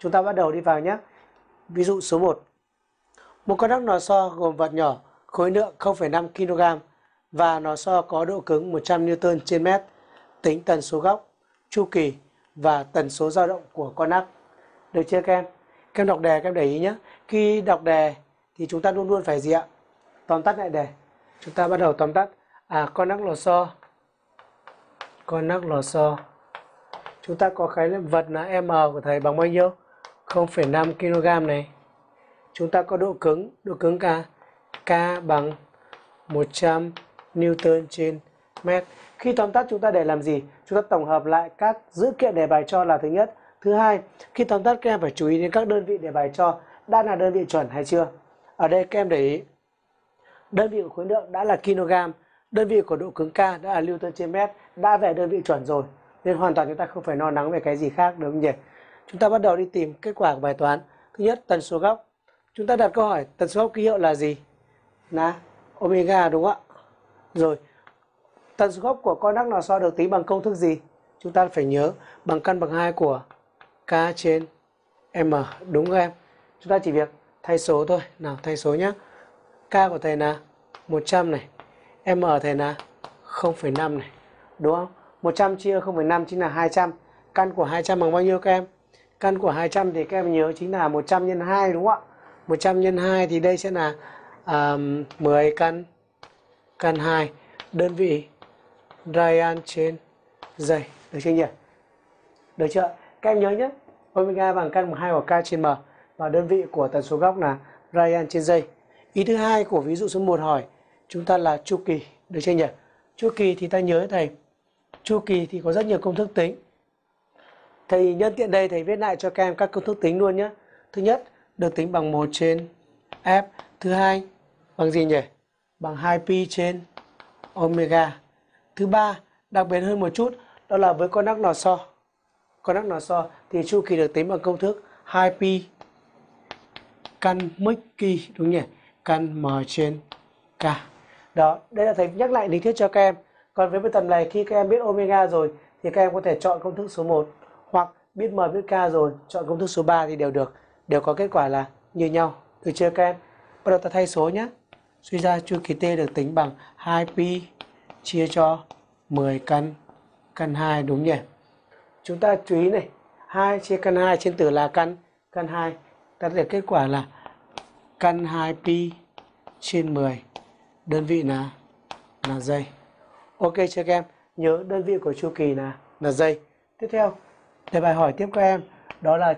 Chúng ta bắt đầu đi vào nhé. Ví dụ số 1. Một con ốc lò xo gồm vật nhỏ, khối lượng 0,5 kg và lò xo có độ cứng 100 N trên mét, tính tần số góc, chu kỳ và tần số dao động của con ốc. Được chưa các em? Các em đọc đề các em để ý nhé. Khi đọc đề thì chúng ta luôn luôn phải gì ạ? Tóm tắt lại đề. Chúng ta bắt đầu tóm tắt. À con ốc lò xo. Con ốc lò xo. Chúng ta có khái niệm vật là M của thầy bằng bao nhiêu? 0,5 kg này. Chúng ta có độ cứng, độ cứng K. K bằng 100 Newton trên mét. Khi tóm tắt chúng ta để làm gì? Chúng ta tổng hợp lại các dữ kiện đề bài cho là thứ nhất. Thứ hai, khi tóm tắt các em phải chú ý đến các đơn vị đề bài cho đã là đơn vị chuẩn hay chưa. Ở đây các em để ý. Đơn vị của khối lượng đã là kg, đơn vị của độ cứng K đã là Newton trên mét, đã về đơn vị chuẩn rồi. Nên hoàn toàn chúng ta không phải lo lắng về cái gì khác đúng không nhỉ? Chúng ta bắt đầu đi tìm kết quả của bài toán. Thứ nhất, tần số góc. Chúng ta đặt câu hỏi tần số góc ký hiệu là gì? Là omega đúng không ạ? Rồi, tần số góc của con đắc lò xo được tính bằng công thức gì? Chúng ta phải nhớ bằng căn bằng 2 của K trên M. Đúng không em? Chúng ta chỉ việc thay số thôi. Nào, thay số nhé. K của thầy là 100 này. M ở thầy là 0,5 này. Đúng không? 100 chia 0,5 chính là 200. Căn của 200 bằng bao nhiêu các em? Căn của 200 thì các em nhớ chính là 100 nhân 2 đúng không ạ? 100 nhân 2 thì đây sẽ là um, 10 căn căn 2 đơn vị radian trên giây được chưa nhỉ? Được chưa? Các em nhớ nhé. Omega bằng căn 2 của k trên m và đơn vị của tần số góc là radian trên giây. Ý thứ hai của ví dụ số 1 hỏi chúng ta là chu kỳ, được chưa nhỉ? Chu kỳ thì ta nhớ thầy, chu kỳ thì có rất nhiều công thức tính. Thầy nhân tiện đây thầy viết lại cho các em các công thức tính luôn nhé. Thứ nhất được tính bằng 1 trên F. Thứ hai bằng gì nhỉ? Bằng 2pi trên omega. Thứ ba đặc biệt hơn một chút đó là với con ắc nò xo. Con ắc nò xo thì chu kỳ được tính bằng công thức 2pi căn mic kỳ đúng nhỉ? Căn m trên k. Đó, đây là thầy nhắc lại lý thuyết cho các em. Còn với bài tập này khi các em biết omega rồi thì các em có thể chọn công thức số 1 hoặc biết m biết k rồi, chọn công thức số 3 thì đều được. Đều có kết quả là như nhau. Được chưa các em? Bắt đầu ta thay số nhé. Suy ra chu kỳ t được tính bằng 2pi chia cho 10 căn căn 2 đúng nhỉ? Chúng ta chú ý này. 2 chia căn 2 trên tử là căn căn 2 ta được kết quả là căn 2pi trên 10 đơn vị là là giây. Ok chưa các em? Nhớ đơn vị của chu kỳ là là giây. Tiếp theo đề bài hỏi tiếp các em đó là